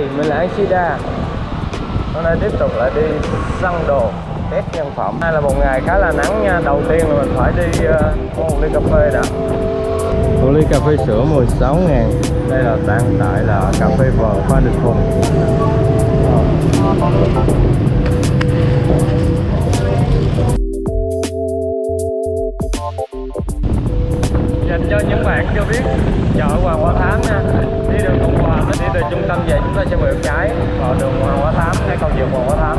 Hey, mình là Anshida Hôm nay tiếp tục lại đi săn đồ test nhân phẩm. Đây là một ngày khá là nắng nha. Đầu tiên là mình phải đi uh, mua một ly cà phê đã. Một ly cà phê sữa 16 ngàn. Đây là đang tại là cà phê vờ Phan Đình Phùng dành cho những bạn chưa biết chợ Hoàng Hoa Thám nha đường Cộng Hòa nó đi từ trung tâm về chúng ta sẽ quẹo trái vào đường Hoàng Hóa Thám hay cầu vượt Hoàng Hóa Thám.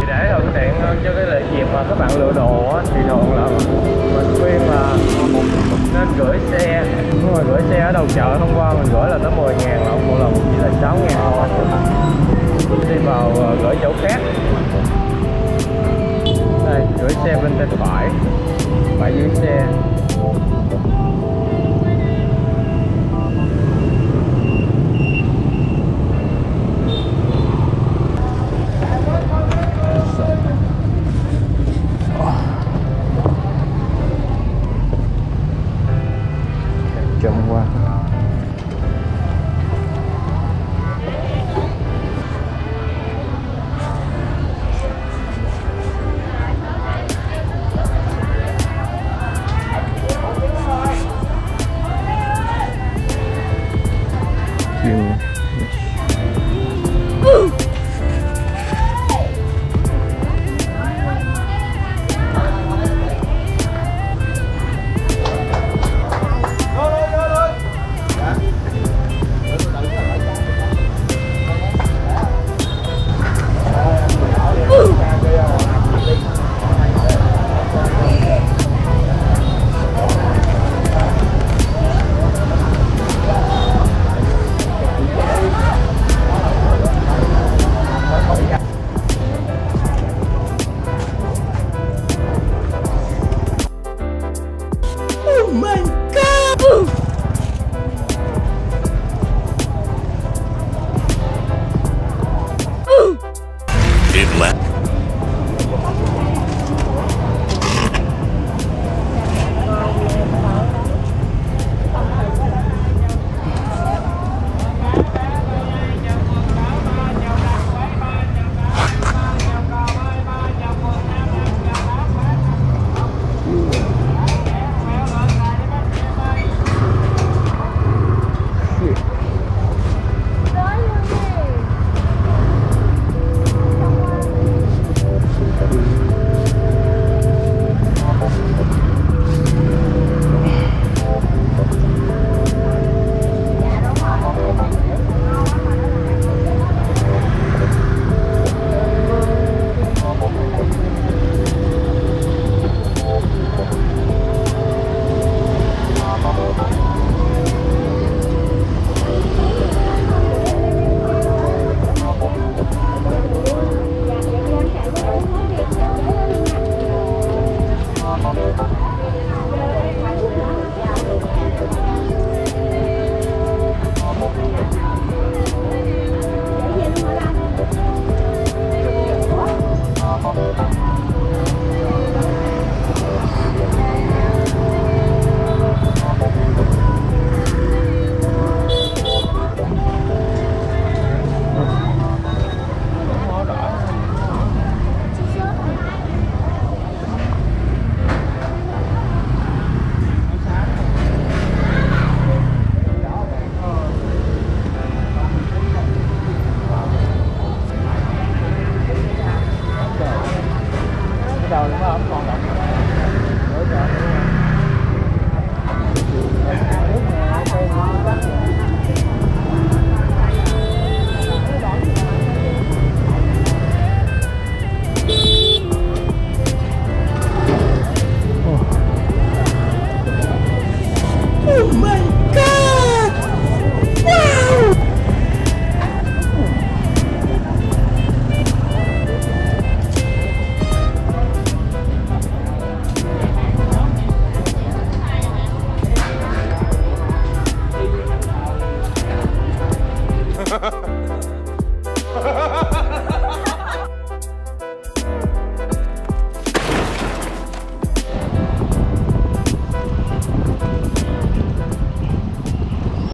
Thì để thuận tiện hơn cho cái lợi dịp mà các bạn lựa đồ á, thì thường là mình khuyên là nên gửi xe. Nhưng mà gửi xe ở đầu chợ hôm qua mình gửi là tới 10 ngàn là một lần chỉ là 6 ngàn thôi. Đi vào ờ, gửi chỗ khác đây gửi xe bên tay phải phải dưới xe. you.